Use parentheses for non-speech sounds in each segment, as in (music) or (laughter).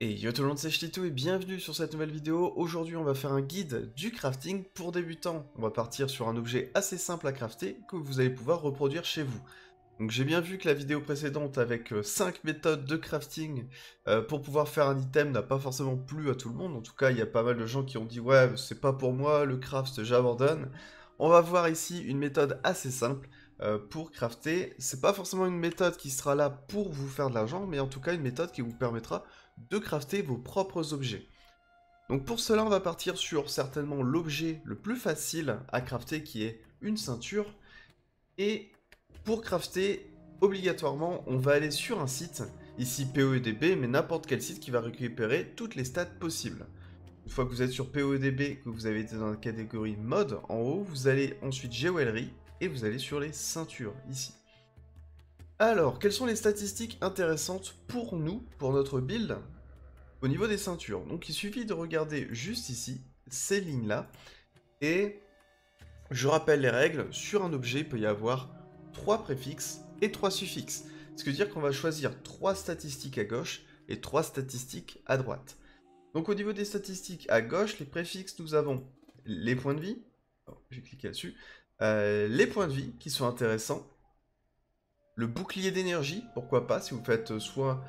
Et yo tout le monde c'est et bienvenue sur cette nouvelle vidéo. Aujourd'hui on va faire un guide du crafting pour débutants. On va partir sur un objet assez simple à crafter que vous allez pouvoir reproduire chez vous. Donc j'ai bien vu que la vidéo précédente avec 5 euh, méthodes de crafting euh, pour pouvoir faire un item n'a pas forcément plu à tout le monde. En tout cas il y a pas mal de gens qui ont dit ouais c'est pas pour moi le craft j'abandonne. On va voir ici une méthode assez simple euh, pour crafter. C'est pas forcément une méthode qui sera là pour vous faire de l'argent mais en tout cas une méthode qui vous permettra de crafter vos propres objets. Donc pour cela, on va partir sur certainement l'objet le plus facile à crafter qui est une ceinture. Et pour crafter, obligatoirement, on va aller sur un site, ici POEDB, mais n'importe quel site qui va récupérer toutes les stats possibles. Une fois que vous êtes sur POEDB, que vous avez été dans la catégorie mode, en haut, vous allez ensuite Jewelry et vous allez sur les ceintures, ici. Alors, quelles sont les statistiques intéressantes pour nous, pour notre build, au niveau des ceintures. Donc il suffit de regarder juste ici, ces lignes-là, et je rappelle les règles, sur un objet, il peut y avoir trois préfixes et trois suffixes. Ce qui veut dire qu'on va choisir trois statistiques à gauche et trois statistiques à droite. Donc au niveau des statistiques à gauche, les préfixes, nous avons les points de vie, oh, j'ai cliqué là-dessus, euh, les points de vie qui sont intéressants, le bouclier d'énergie, pourquoi pas, si vous faites soit,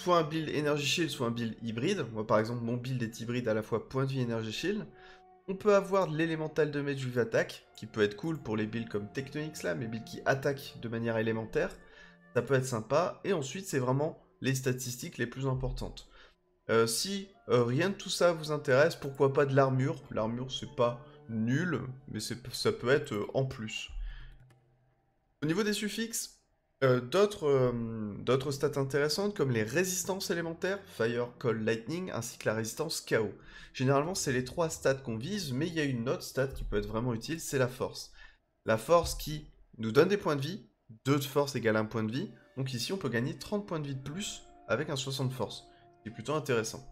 soit un build Energy Shield, soit un build hybride. Moi, par exemple, mon build est hybride à la fois point de vie Energy Shield. On peut avoir de l'élémental de Mage Attack, qui peut être cool pour les builds comme Tectonic là, mais builds qui attaquent de manière élémentaire. Ça peut être sympa. Et ensuite, c'est vraiment les statistiques les plus importantes. Euh, si euh, rien de tout ça vous intéresse, pourquoi pas de l'armure? L'armure, c'est pas nul, mais ça peut être en plus. Au niveau des suffixes, euh, euh, d'autres stats intéressantes comme les résistances élémentaires, Fire, Cold, Lightning, ainsi que la résistance KO. Généralement, c'est les trois stats qu'on vise, mais il y a une autre stat qui peut être vraiment utile, c'est la force. La force qui nous donne des points de vie, 2 de force égale 1 point de vie, donc ici on peut gagner 30 points de vie de plus avec un 60 de force, C'est plutôt intéressant.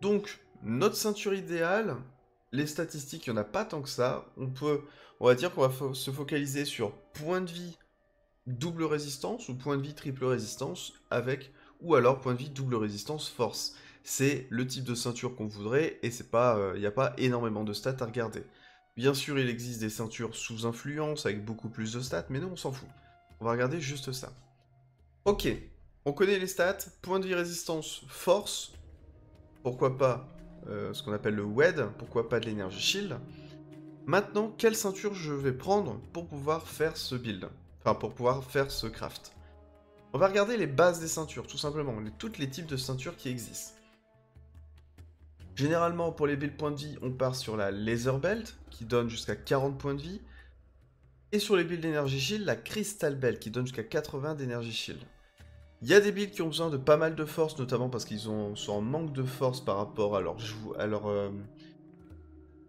Donc, notre ceinture idéale, les statistiques, il n'y en a pas tant que ça. On peut, on va dire qu'on va se focaliser sur points de vie double résistance ou point de vie triple résistance avec ou alors point de vie double résistance force. C'est le type de ceinture qu'on voudrait et c'est pas, il euh, n'y a pas énormément de stats à regarder. Bien sûr, il existe des ceintures sous influence avec beaucoup plus de stats, mais nous on s'en fout. On va regarder juste ça. Ok, on connaît les stats, point de vie résistance force, pourquoi pas euh, ce qu'on appelle le WED, pourquoi pas de l'énergie shield. Maintenant, quelle ceinture je vais prendre pour pouvoir faire ce build? Pour pouvoir faire ce craft. On va regarder les bases des ceintures, tout simplement. Les, tous les types de ceintures qui existent. Généralement, pour les builds points de vie, on part sur la Laser Belt, qui donne jusqu'à 40 points de vie. Et sur les builds d'énergie shield, la Crystal Belt, qui donne jusqu'à 80 d'énergie shield. Il y a des builds qui ont besoin de pas mal de force, notamment parce qu'ils sont en manque de force par rapport à leur, à euh,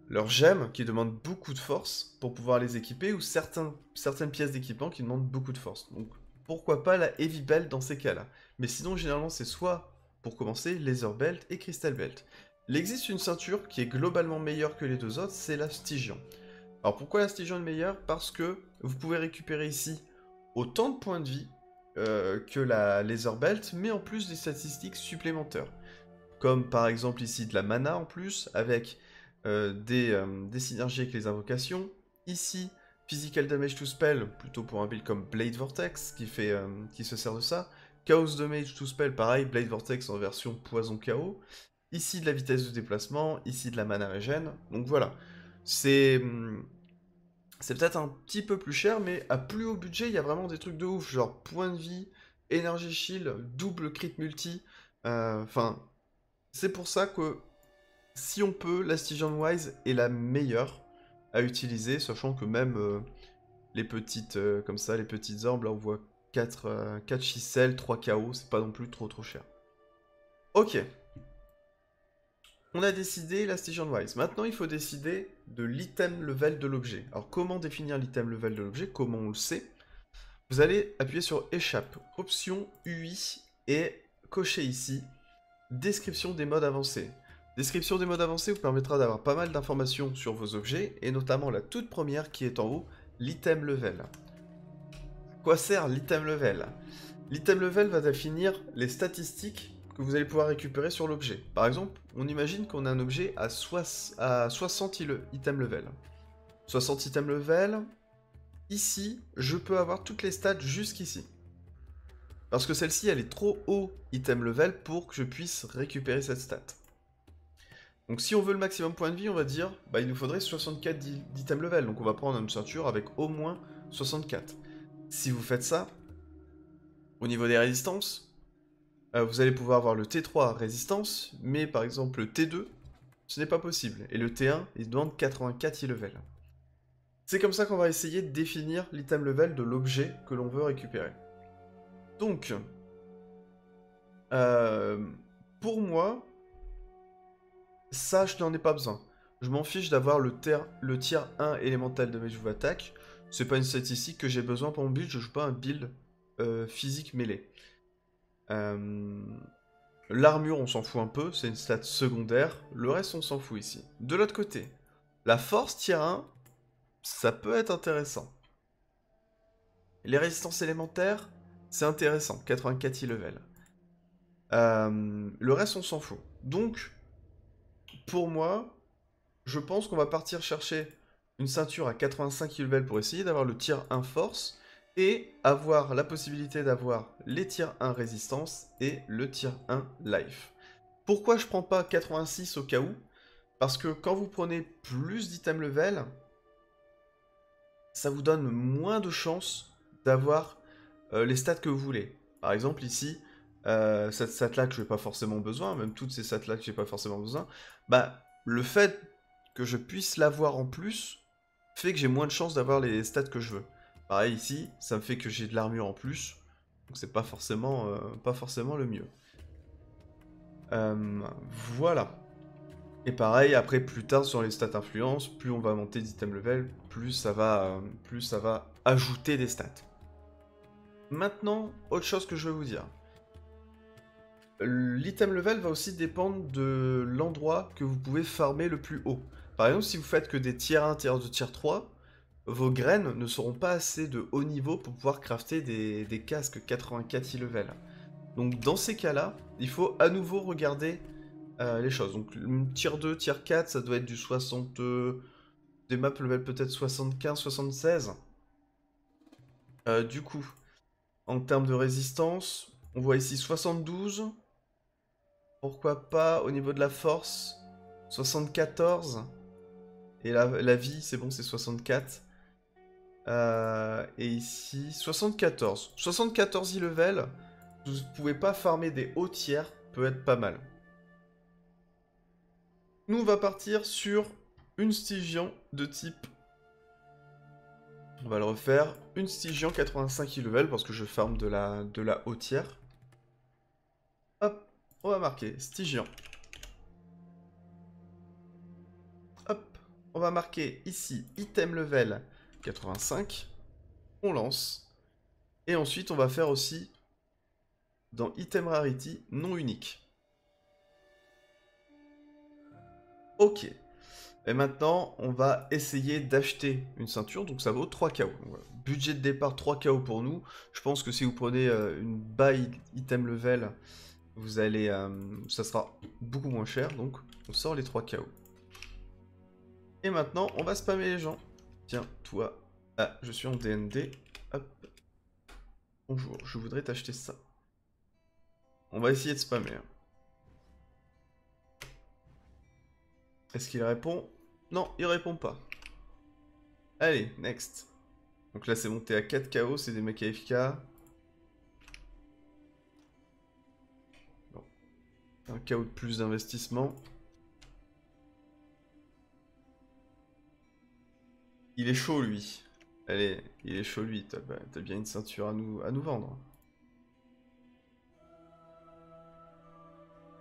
leurs gemmes qui demandent beaucoup de force pour pouvoir les équiper, ou certaines pièces d'équipement qui demandent beaucoup de force. Donc pourquoi pas la Heavy Belt dans ces cas-là. Mais sinon, généralement, c'est soit, pour commencer, Laser Belt et Crystal Belt. Il existe une ceinture qui est globalement meilleure que les deux autres, c'est la Stygian. Alors pourquoi la Stygian est meilleure? Parce que vous pouvez récupérer ici autant de points de vie euh, que la Laser Belt, mais en plus des statistiques supplémentaires. Comme par exemple ici de la mana en plus, avec euh, euh, des, synergies avec les invocations. Ici, Physical Damage to Spell, plutôt pour un build comme Blade Vortex, qui, fait, euh, qui se sert de ça. Chaos Damage to Spell, pareil, Blade Vortex en version Poison Chaos. Ici, de la vitesse de déplacement, ici, de la mana régène. Donc voilà, c'est... Hmm, c'est peut-être un petit peu plus cher, mais à plus haut budget, il y a vraiment des trucs de ouf, genre point de vie, énergie shield, double crit multi. Enfin, c'est pour ça que si on peut, la Stygian Wise est la meilleure à utiliser, sachant que même euh, les petites, euh, comme ça, les petites orbes, là on voit 4, 4 chisels, 3 KO, c'est pas non plus trop trop cher. Ok. On a décidé la Stygian Wise. Maintenant, il faut décider de l'item level de l'objet. Alors, comment définir l'item level de l'objet? Comment on le sait? Vous allez appuyer sur Échappe, option UI, et cocher ici Description des modes avancés. Description des modes avancés vous permettra d'avoir pas mal d'informations sur vos objets, et notamment la toute première qui est en haut, l'item level. À quoi sert l'item level? L'item level va définir les statistiques que vous allez pouvoir récupérer sur l'objet. Par exemple, on imagine qu'on a un objet à, à 60 items level. 60 items level, ici, je peux avoir toutes les stats jusqu'ici. Parce que celle-ci, elle est trop haut item level pour que je puisse récupérer cette stat. Donc si on veut le maximum point de vie, on va dire, bah il nous faudrait 64 d'item level. Donc on va prendre une ceinture avec au moins 64. Si vous faites ça, au niveau des résistances, euh, vous allez pouvoir avoir le T3 résistance, mais par exemple le T2, ce n'est pas possible. Et le T1, il demande 84 level. C'est comme ça qu'on va essayer de définir l'item level de l'objet que l'on veut récupérer. Donc, euh, pour moi, ça, je n'en ai pas besoin. Je m'en fiche d'avoir le, le tiers 1 élémental de mes joues attaque. C'est pas une statistique que j'ai besoin pour mon build, je joue pas un build euh, physique mêlé. Euh, l'armure, on s'en fout un peu, c'est une stat secondaire. Le reste, on s'en fout ici. De l'autre côté, la force tier 1, ça peut être intéressant. Les résistances élémentaires, c'est intéressant, 84 level. Euh, le reste, on s'en fout. Donc, pour moi, je pense qu'on va partir chercher une ceinture à 85 level pour essayer d'avoir le tir 1 force et avoir la possibilité d'avoir les tirs 1 résistance et le tir 1 life. Pourquoi je prends pas 86 au cas où? Parce que quand vous prenez plus d'items level, ça vous donne moins de chances d'avoir euh, les stats que vous voulez. Par exemple, ici, euh, cette stat-là que je n'ai pas forcément besoin, même toutes ces stats-là que j'ai pas forcément besoin, bah, le fait que je puisse l'avoir en plus fait que j'ai moins de chances d'avoir les stats que je veux. Pareil ici, ça me fait que j'ai de l'armure en plus, donc c'est pas forcément, euh, pas forcément le mieux. voilà. Et pareil, après, plus tard sur les stats influence, plus on va monter d'item level, plus ça va, plus ça va ajouter des stats. Maintenant, autre chose que je veux vous dire. L'item level va aussi dépendre de l'endroit que vous pouvez farmer le plus haut. Par exemple, si vous faites que des tiers 1, tiers 2, tiers 3, vos graines ne seront pas assez de haut niveau pour pouvoir crafter des, casques 84 level. Donc dans ces cas-là, il faut à nouveau regarder euh, les choses. Donc, tier 2, tier 4, ça doit être du 60... des maps level peut-être 75, 76. Euh, du coup, en termes de résistance, on voit ici 72. Pourquoi pas au niveau de la force 74. Et la, vie, c'est bon, c'est 64. Euh, et ici, 74. 74 e-level, vous pouvez pas farmer des hauts tiers, peut être pas mal. Nous, on va partir sur une Stygian de type... On va le refaire. Une Stygian 85 level parce que je farme de la, de la. On va marquer Stygian. Hop, on va marquer ici item level 85. On lance. Et ensuite, on va faire aussi dans item rarity non unique. Ok. Et maintenant, on va essayer d'acheter une ceinture, donc ça vaut 3 KO. Budget de départ 3 KO pour nous. Je pense que si vous prenez euh, une buy item level, vous allez, euh, ça sera beaucoup moins cher, donc on sort les 3 KO. Et maintenant, on va spammer les gens. Tiens, toi, ah, je suis en DND, hop. Bonjour, je voudrais t'acheter ça. On va essayer de spammer. Hein. Est-ce qu'il répond? Non, il répond pas. Allez, next. Donc là, c'est monté à 4 KO, c'est des mecs AFK. Un KO de plus d'investissement. Il est chaud, lui. Allez, il est chaud, lui. T'as bien une ceinture à nous, à nous vendre.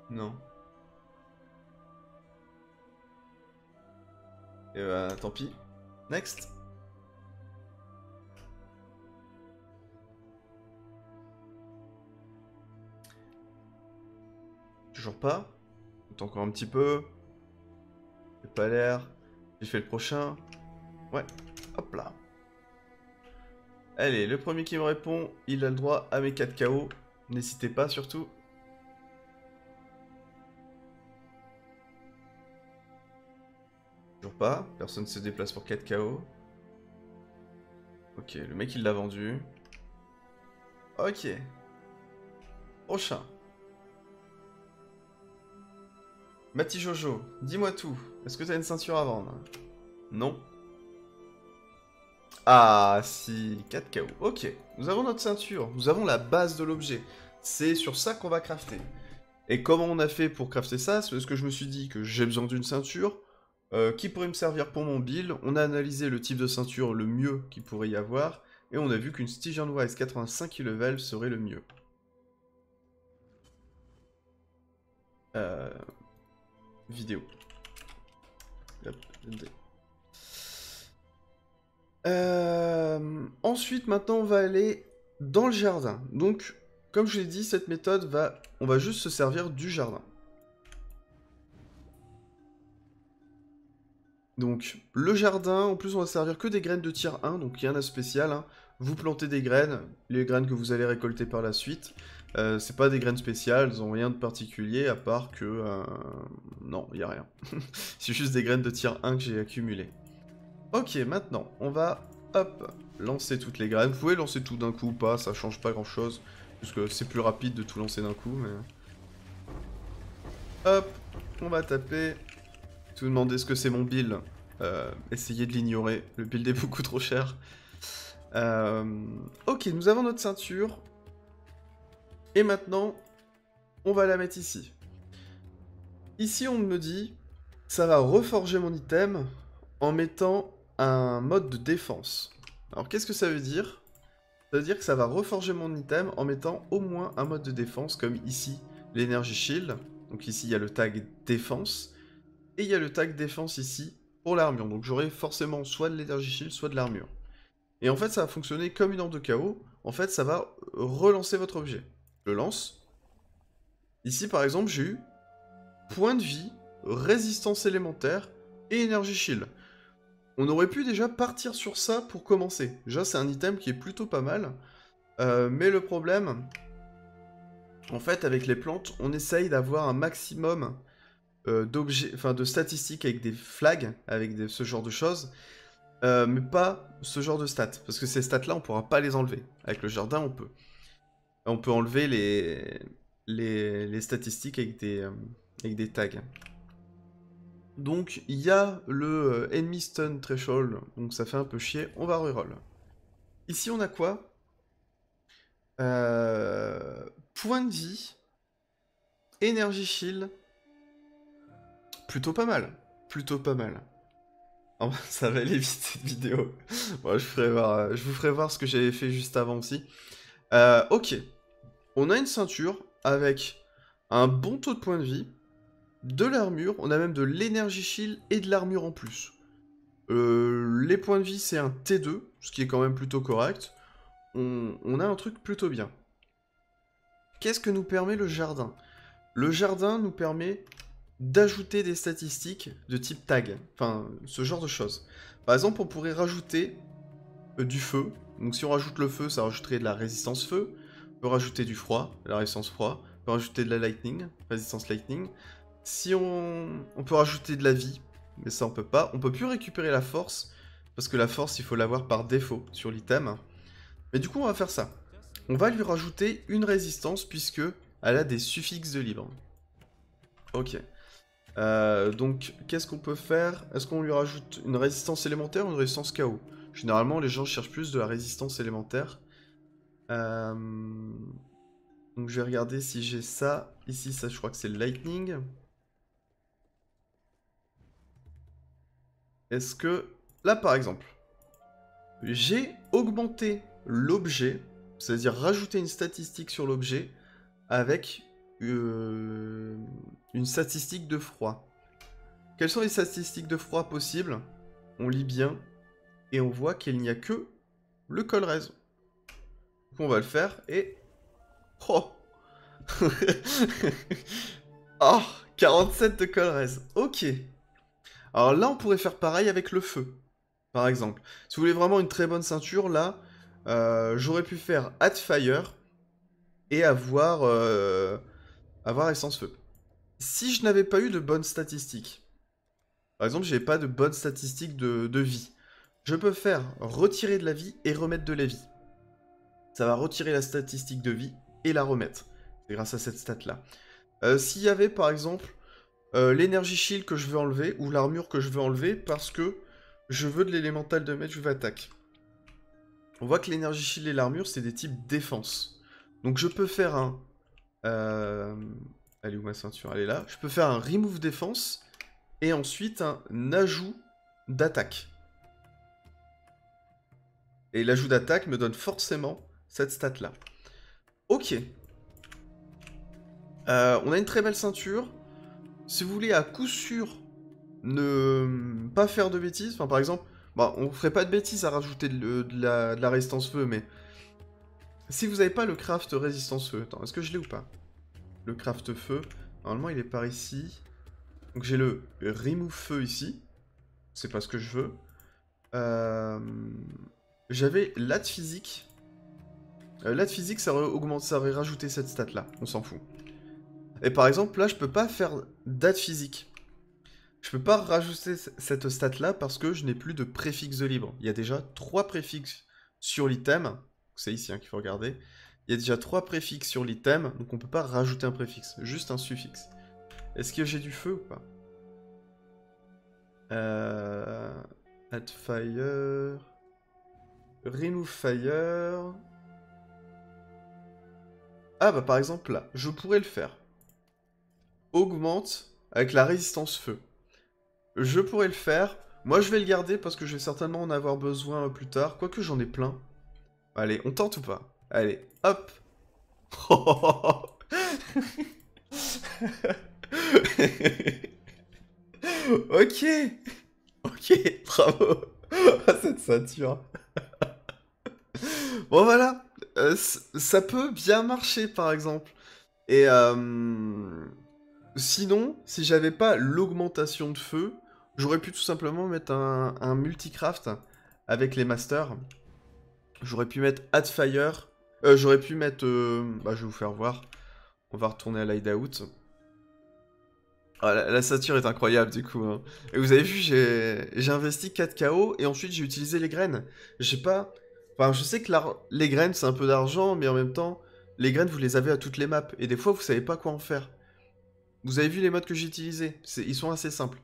Non. Et bah tant pis. Next. Toujours pas. Encore un petit peu. J'ai pas l'air. J'ai fait le prochain. Ouais. Hop là. Allez, le premier qui me répond, il a le droit à mes 4 KO. N'hésitez pas surtout. Toujours pas. Personne ne se déplace pour 4 KO. Ok, le mec il l'a vendu. Ok. Prochain. Mati Jojo, dis-moi tout. Est-ce que t'as une ceinture à vendre? Non. Ah, si, 4 KO. Ok, nous avons notre ceinture. Nous avons la base de l'objet. C'est sur ça qu'on va crafter. Et comment on a fait pour crafter ça? C'est parce que je me suis dit que j'ai besoin d'une ceinture euh, qui pourrait me servir pour mon build. On a analysé le type de ceinture le mieux qu'il pourrait y avoir. Et on a vu qu'une Stygian Wise 85 level serait le mieux. Euh, vidéo. Euh, ensuite, maintenant, on va aller dans le jardin. Donc, comme je l'ai dit, cette méthode va... On va juste se servir du jardin. Donc, le jardin, en plus, on va servir que des graines de tir 1, donc il y en a spécial. Hein. Vous plantez des graines, les graines que vous allez récolter par la suite. Euh, c'est pas des graines spéciales, elles ont rien de particulier, à part que... Euh, non, il a rien. (laughs) c'est juste des graines de tir 1 que j'ai accumulées. Ok, maintenant, on va, hop, lancer toutes les graines. Vous pouvez lancer tout d'un coup ou pas, ça change pas grand-chose. Parce que c'est plus rapide de tout lancer d'un coup, mais... Hop, on va taper. Tout demander ce que c'est mon build. Euh, essayez de l'ignorer, le build est (laughs) beaucoup trop cher. Ok, nous avons notre ceinture. Et maintenant, on va la mettre ici. Ici, on me dit, ça va reforger mon item en mettant un mode de défense. Alors, qu'est-ce que ça veut dire? Ça veut dire que ça va reforger mon item en mettant au moins un mode de défense, comme ici, l'énergie shield. Donc ici, il y a le tag défense. Et il y a le tag défense ici, pour l'armure. Donc j'aurai forcément soit de l'énergie shield, soit de l'armure. Et en fait, ça va fonctionner comme une arme de chaos. En fait, ça va relancer votre objet. Je lance. Ici, par exemple, j'ai eu point de vie, résistance élémentaire et énergie shield. On aurait pu déjà partir sur ça pour commencer. Déjà, c'est un item qui est plutôt pas mal. Euh, mais le problème, en fait, avec les plantes, on essaye d'avoir un maximum euh, d'objets, de statistiques avec des flags, avec ce genre de choses. Euh, mais pas ce genre de stats. Parce que ces stats-là, on pourra pas les enlever. Avec le jardin, on peut. On peut enlever les, statistiques avec des, euh, avec des tags. Donc, il y a le euh, Enemy Stun Threshold, donc ça fait un peu chier. On va reroll. Ici, on a quoi? Point de vie. Énergie Shield. Plutôt pas mal. Plutôt pas mal. Oh, (laughs) ça va aller vite cette vidéo. je, je vous ferai voir ce que j'avais fait juste avant aussi. Euh, ok. On a une ceinture avec un bon taux de points de vie, de l'armure, on a même de l'énergie shield et de l'armure en plus. Euh, les points de vie, c'est un T2, ce qui est quand même plutôt correct. On, a un truc plutôt bien. Qu'est-ce que nous permet le jardin? Le jardin nous permet d'ajouter des statistiques de type tag, enfin ce genre de choses. Par exemple, on pourrait rajouter euh, du feu. Donc si on rajoute le feu, ça rajouterait de la résistance feu. On peut rajouter du froid, la résistance froid. On peut rajouter de la lightning, résistance lightning. Si on, on peut rajouter de la vie, mais ça on peut pas. On peut plus récupérer la force, parce que la force il faut l'avoir par défaut sur l'item. Mais du coup on va faire ça. On va lui rajouter une résistance puisque elle a des suffixes de libre. Ok. Euh, donc, qu'est-ce qu'on peut faire? Est-ce qu'on lui rajoute une résistance élémentaire ou une résistance KO Généralement, les gens cherchent plus de la résistance élémentaire. Euh, donc, je vais regarder si j'ai ça. Ici, ça, je crois que c'est le Lightning. Est-ce que... Là, par exemple, j'ai augmenté l'objet, c'est-à-dire rajouter une statistique sur l'objet avec euh, une statistique de froid. Quelles sont les statistiques de froid possibles? On lit bien et on voit qu'il n'y a que le colrez. Donc on va le faire et... Oh (laughs) Oh 47 de colrez. Ok. Alors là, on pourrait faire pareil avec le feu, par exemple. Si vous voulez vraiment une très bonne ceinture, là, euh, j'aurais pu faire Add Fire et avoir, euh, avoir Essence Feu si je n'avais pas eu de bonnes statistiques, Par exemple, j'ai pas de bonnes statistiques de vie. Je peux faire retirer de la vie et remettre de la vie. Ça va retirer la statistique de vie et la remettre. C'est grâce à cette stat-là. Euh, s'il y avait par exemple euh, l'énergie shield que je veux enlever, ou l'armure que je veux enlever, parce que je veux de l'élémental de je veux attaque. On voit que l'énergie shield et l'armure, c'est des types défense. Donc je peux faire un... Euh... Où ma ceinture? Elle est là. Je peux faire un remove défense, et ensuite un ajout d'attaque. Et l'ajout d'attaque me donne forcément cette stat-là. Ok. Euh, on a une très belle ceinture. Si vous voulez à coup sûr ne pas faire de bêtises, enfin par exemple, bah, on ferait pas de bêtises à rajouter de, la, résistance feu, mais si vous n'avez pas le craft résistance feu, attends, est-ce que je l'ai ou pas? Le craft feu, normalement il est par ici. Donc j'ai le remove feu ici, c'est pas ce que je veux. Euh, j'avais lat physique. Euh, lat physique, ça aurait, augmenté, ça aurait rajouté cette stat là, on s'en fout. Et par exemple, là, je peux pas faire date physique. Je peux pas rajouter cette stat là parce que je n'ai plus de préfixe de libre. Il y a déjà trois préfixes sur l'item. C'est ici hein, qu'il faut regarder. Il y a déjà trois préfixes sur l'item, donc on peut pas rajouter un préfixe, juste un suffixe. Est-ce que j'ai du feu ou pas? Euh... Add fire... Remove fire... Ah bah par exemple là, je pourrais le faire augmente avec la résistance feu. Je pourrais le faire. Moi, je vais le garder parce que je vais certainement en avoir besoin plus tard. Quoique j'en ai plein. Allez, on tente ou pas? Allez, hop (laughs) Ok Ok, bravo (laughs) Cette ceinture Bon voilà, euh, ça peut bien marcher par exemple. Et euh, Sinon, si j'avais pas l'augmentation de feu, j'aurais pu tout simplement mettre un, multicraft avec les masters. J'aurais pu mettre Add Fire. Euh, j'aurais pu mettre... Euh, bah, je vais vous faire voir. On va retourner à l'hideout. Ah, la, ceinture est incroyable du coup. Hein. Et vous avez vu, j'ai investi 4 KO et ensuite j'ai utilisé les graines. Je sais pas... Enfin, je sais que les graines c'est un peu d'argent, mais en même temps, les graines vous les avez à toutes les maps. Et des fois, vous savez pas quoi en faire. Vous avez vu les modes que j'ai utilisés Ils sont assez simples.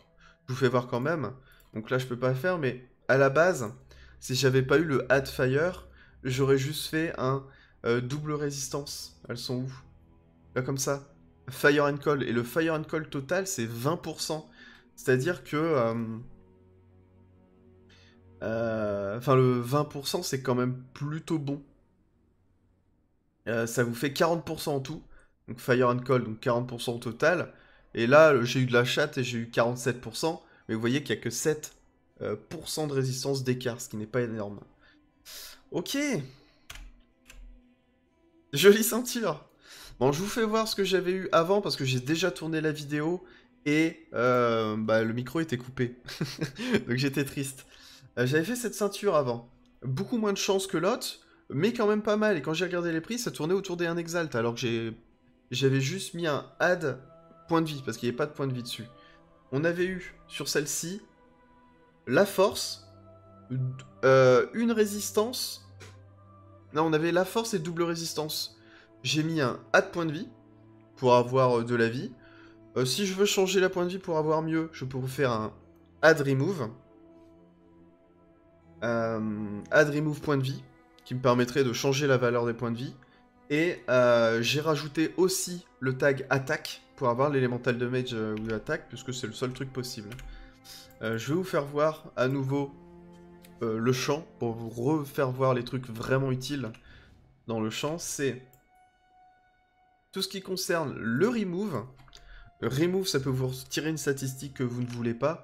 Je vous fais voir quand même. Donc là, je peux pas faire, mais à la base, si j'avais pas eu le Add Fire, j'aurais juste fait un euh, double résistance. Elles sont où? Là, comme ça. Fire and Call. Et le Fire and Call total, c'est 20%. C'est-à-dire que... Euh, enfin, le 20%, c'est quand même plutôt bon. ça vous fait 40% en tout. Donc Fire and Cold, donc 40% au total. Et là, j'ai eu de la chatte et j'ai eu 47%. Mais vous voyez qu'il n'y a que 7% euh, de résistance d'écart, ce qui n'est pas énorme. Ok. Jolie ceinture. Bon, je vous fais voir ce que j'avais eu avant parce que j'ai déjà tourné la vidéo et euh, bah, le micro était coupé. (laughs) Donc j'étais triste. Euh, j'avais fait cette ceinture avant. Beaucoup moins de chance que l'autre, mais quand même pas mal. Et quand j'ai regardé les prix, ça tournait autour des 1 exalt alors que j'avais juste mis un add point de vie, parce qu'il n'y avait pas de point de vie dessus. On avait eu, sur celle-ci, la force, euh, une résistance... Non, on avait la force et double résistance. J'ai mis un add point de vie, pour avoir euh, de la vie. Euh, si je veux changer la point de vie pour avoir mieux, je peux faire un add remove. Add remove point de vie, qui me permettrait de changer la valeur des points de vie. Et euh, j'ai rajouté aussi le tag attaque pour avoir l'élémental damage euh, ou attaque, puisque c'est le seul truc possible. Euh, je vais vous faire voir à nouveau le champ, pour vous refaire voir les trucs vraiment utiles dans le champ. C'est tout ce qui concerne le remove. Remove, ça peut vous tirer une statistique que vous ne voulez pas.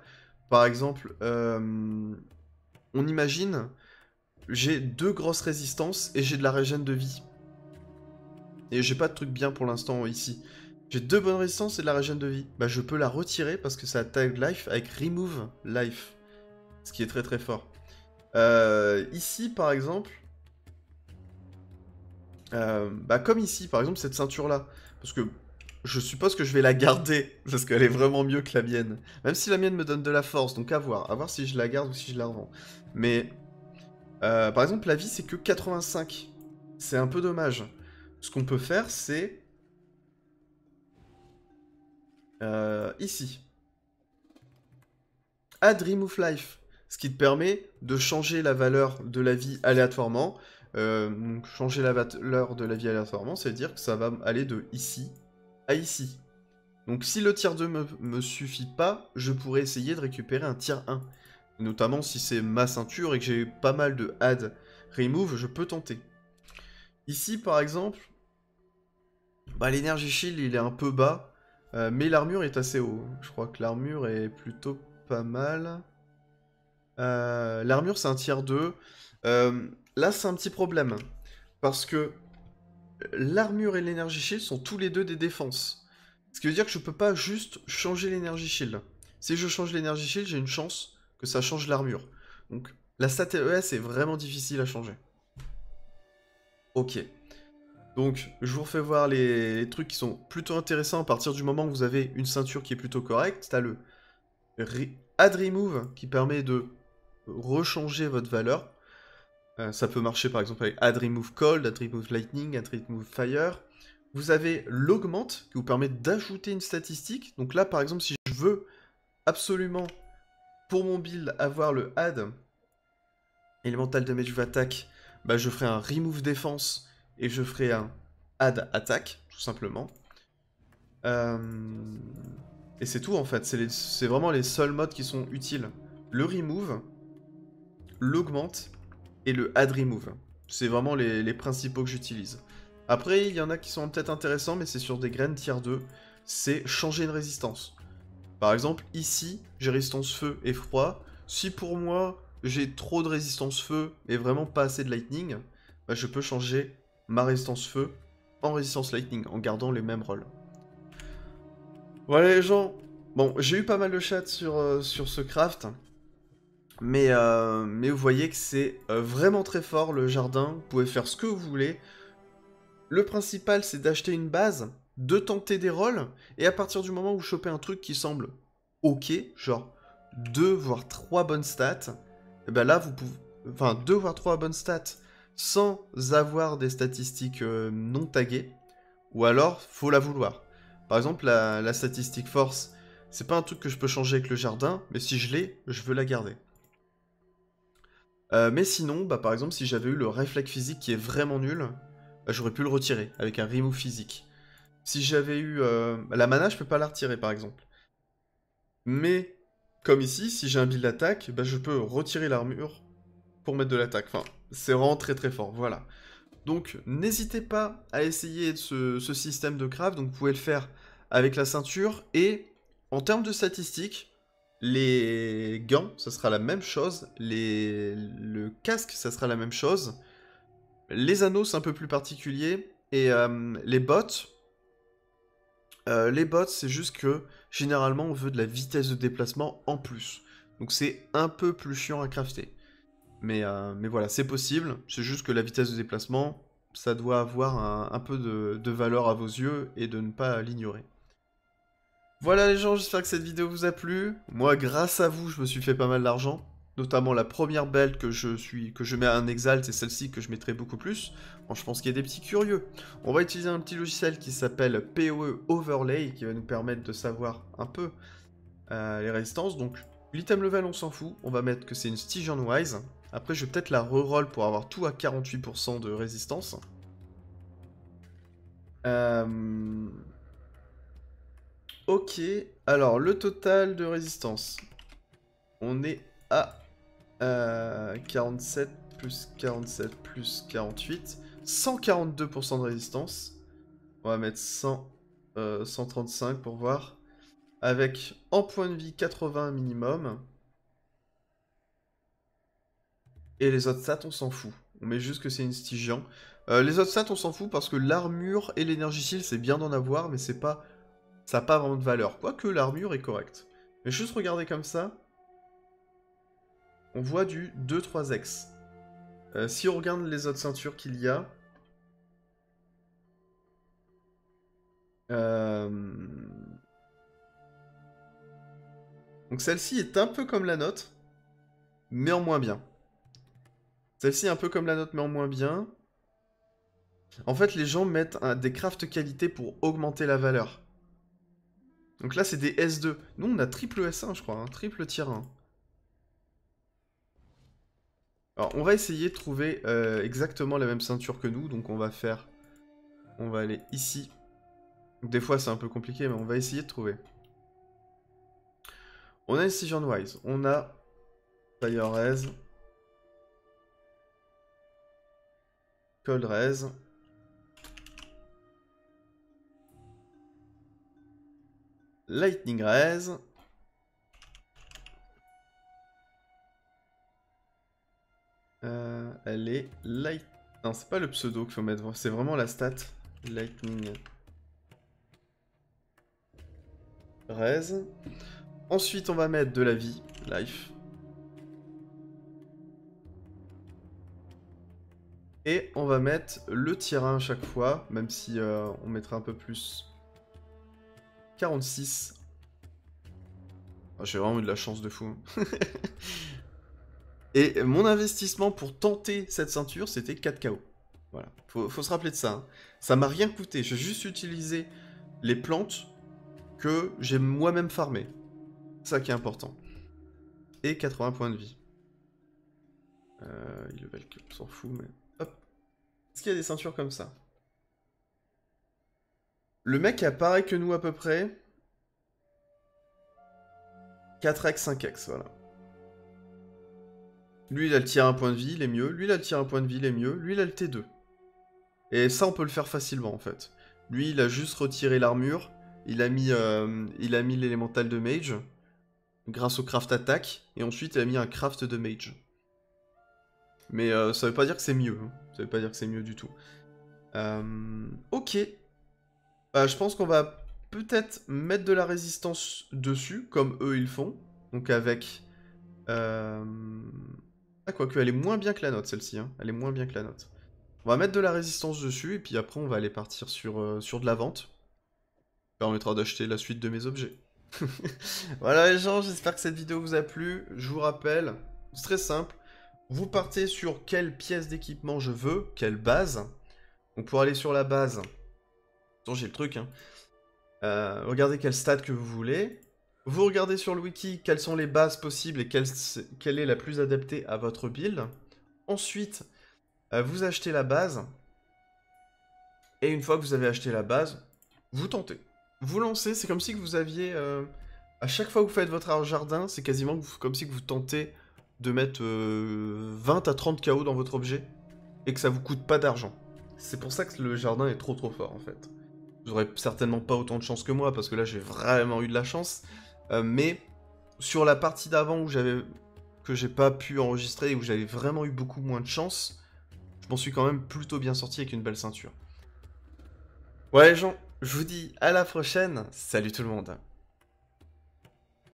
Par exemple, on imagine, j'ai deux grosses résistances et j'ai de la régène de vie. Et j'ai pas de truc bien pour l'instant ici. J'ai deux bonnes résistances et de la régène de vie. Bah je peux la retirer parce que ça tag life avec remove life. Ce qui est très très fort. Euh, ici par exemple... Euh, bah comme ici par exemple cette ceinture là. Parce que je suppose que je vais la garder, (laughs) parce qu'elle est vraiment mieux que la mienne. Même si la mienne me donne de la force, donc à voir. À voir si je la garde ou si je la revends. Mais, euh, par exemple, la vie, c'est que 85. C'est un peu dommage. Ce qu'on peut faire, c'est... Euh, ici. Add Remove Life. Ce qui te permet de changer la valeur de la vie aléatoirement. Euh, changer la valeur de la vie aléatoirement, ça veut dire que ça va aller de ici ici. Donc si le tiers 2 me, me suffit pas, je pourrais essayer de récupérer un tiers 1. Notamment si c'est ma ceinture et que j'ai pas mal de add remove, je peux tenter. Ici par exemple, bah, l'énergie shield il est un peu bas, euh, mais l'armure est assez haut. Je crois que l'armure est plutôt pas mal. Euh, l'armure c'est un tiers 2. Euh, là c'est un petit problème. Parce que l'armure et l'énergie shield sont tous les deux des défenses. Ce qui veut dire que je peux pas juste changer l'énergie shield. Si je change l'énergie shield, j'ai une chance que ça change l'armure. Donc la stat ES est vraiment difficile à changer. Ok. Donc je vous refais voir les, trucs qui sont plutôt intéressants à partir du moment où vous avez une ceinture qui est plutôt correcte. T'as le Add Remove qui permet de rechanger votre valeur. Euh, ça peut marcher par exemple avec Add Remove Cold, Add Remove Lightning, Add Remove Fire. Vous avez l'Augmente qui vous permet d'ajouter une statistique. Donc là par exemple si je veux absolument pour mon build avoir le Add Elemental Damage of Attack, bah, je ferai un Remove Défense et je ferai un Add Attack tout simplement. Euh, et c'est tout en fait, c'est vraiment les seuls modes qui sont utiles. Le Remove, l'Augmente et le add remove. C'est vraiment les, principaux que j'utilise. Après, il y en a qui sont peut-être intéressants, mais c'est sur des graines tier 2. C'est changer une résistance. Par exemple, ici, j'ai résistance feu et froid. Si pour moi, j'ai trop de résistance feu et vraiment pas assez de lightning, bah, je peux changer ma résistance feu en résistance lightning, en gardant les mêmes rôles. Voilà les gens. Bon, j'ai eu pas mal de chat sur, euh, sur ce craft. Mais, euh, mais vous voyez que c'est euh, vraiment très fort le jardin, vous pouvez faire ce que vous voulez. Le principal c'est d'acheter une base, de tenter des rôles, et à partir du moment où vous chopez un truc qui semble ok, genre 2 voire 3 bonnes stats, et eh ben là vous pouvez... Enfin 2 voire 3 bonnes stats sans avoir des statistiques euh, non taguées, ou alors faut la vouloir. Par exemple la, la statistique force, c'est pas un truc que je peux changer avec le jardin, mais si je l'ai, je veux la garder. Euh, mais sinon, bah, par exemple, si j'avais eu le réflexe physique qui est vraiment nul, bah, j'aurais pu le retirer avec un remove physique. Si j'avais eu... Euh, la mana, je peux pas la retirer, par exemple. Mais, comme ici, si j'ai un build d'attaque, bah, je peux retirer l'armure pour mettre de l'attaque. Enfin, c'est vraiment très très fort, voilà. Donc, n'hésitez pas à essayer ce, ce système de craft. Donc, vous pouvez le faire avec la ceinture. Et, en termes de statistiques, les gants, ça sera la même chose. Les... Le casque, ça sera la même chose. Les anneaux, c'est un peu plus particulier. Et euh, les bottes, euh, les bottes, c'est juste que généralement, on veut de la vitesse de déplacement en plus. Donc c'est un peu plus chiant à crafter. Mais, euh, voilà, c'est possible. C'est juste que la vitesse de déplacement, ça doit avoir un, peu de valeur à vos yeux et de ne pas l'ignorer. Voilà les gens, j'espère que cette vidéo vous a plu. Moi, grâce à vous, je me suis fait pas mal d'argent. Notamment la première belle que je suis que je mets à un exalt et celle-ci que je mettrai beaucoup plus. Bon, je pense qu'il y a des petits curieux. On va utiliser un petit logiciel qui s'appelle PoE Overlay qui va nous permettre de savoir un peu euh, les résistances. Donc l'item level on s'en fout, on va mettre que c'est une Stygian Wise. Après je vais peut-être la reroll pour avoir tout à 48% de résistance. Euh... Ok, alors le total de résistance. On est à 47 euh, plus 47 plus 48. 142% de résistance. On va mettre 100, 135 euh, pour voir. Avec en point de vie 80 minimum. Et les autres stats, on s'en fout. On met juste que c'est une Stygian. Euh, les autres stats, on s'en fout parce que l'armure et l'énergie shield, c'est bien d'en avoir, mais c'est pas ça n'a pas vraiment de valeur. Quoique l'armure est correcte. Mais juste regarder comme ça, on voit du 2-3x. Euh, si on regarde les autres ceintures qu'il y a... Euh, donc celle-ci est un peu comme la nôtre, mais en moins bien. Celle-ci est un peu comme la nôtre, mais en moins bien. En fait, les gens mettent des crafts qualité pour augmenter la valeur. Donc là, c'est des S2. Nous, on a triple S1, je crois, hein, triple tier 1. Alors, on va essayer de trouver euh, exactement la même ceinture que nous. Donc, on va faire... On va aller ici. Des fois, c'est un peu compliqué, mais on va essayer de trouver. On a Decision Wise. On a Fire. Cold Raise. Lightning Raise. Euh, elle est light. Non, c'est pas le pseudo qu'il faut mettre, c'est vraiment la stat. Lightning. Raise. Ensuite, on va mettre de la vie, life. Et on va mettre le tir 1 à chaque fois, même si euh, on mettra un peu plus 46. Ah, j'ai vraiment eu de la chance de fou. (laughs) Et mon investissement pour tenter cette ceinture, c'était 4 KO. Voilà, faut, se rappeler de ça. Hein. Ça m'a rien coûté, j'ai juste utilisé les plantes que j'ai moi-même farmé. Ça qui est important. Et 80 points de vie. Euh, il level s'en fout, mais... Hop. Est-ce qu'il y a des ceintures comme ça? Le mec a pareil que nous à peu près. 4x, 5x, voilà. Lui, il a le tir 1 point de vie, il est mieux. Lui, il a le tir 1 point de vie, il est mieux. Lui, il a le T2. Et ça, on peut le faire facilement, en fait. Lui, il a juste retiré l'armure. Il a mis euh, il a mis l'élémental de mage. Grâce au craft attack. Et ensuite, il a mis un craft de mage. Mais euh, ça veut pas dire que c'est mieux. Hein. Ça veut pas dire que c'est mieux du tout. Euh, ok. Bah, je pense qu'on va peut-être mettre de la résistance dessus, comme eux ils font. Donc avec... Euh... Ah, quoique, elle est moins bien que la note, celle-ci. Hein. Elle est moins bien que la note. On va mettre de la résistance dessus, et puis après, on va aller partir sur, euh, sur de la vente. Ça permettra d'acheter la suite de mes objets. (laughs) voilà les gens, j'espère que cette vidéo vous a plu. Je vous rappelle, c'est très simple. Vous partez sur quelle pièce d'équipement je veux, quelle base. Donc pour aller sur la base, j'ai le truc. Hein. Euh, regardez quelle stat que vous voulez. Vous regardez sur le wiki quelles sont les bases possibles et quelle, quelle est la plus adaptée à votre build. Ensuite, euh, vous achetez la base. Et une fois que vous avez acheté la base, vous tentez. Vous lancez, c'est comme si vous aviez... Euh, à chaque fois que vous faites votre jardin, c'est quasiment comme si vous tentez de mettre 20 à 30 KO dans votre objet et que ça vous coûte pas d'argent. C'est pour ça que le jardin est trop trop fort en fait. Vous aurez certainement pas autant de chance que moi, parce que là j'ai vraiment eu de la chance. Euh, mais sur la partie d'avant où j'avais que j'ai pas pu enregistrer et où j'avais vraiment eu beaucoup moins de chance, je m'en suis quand même plutôt bien sorti avec une belle ceinture. Ouais les gens, je vous dis à la prochaine, salut tout le monde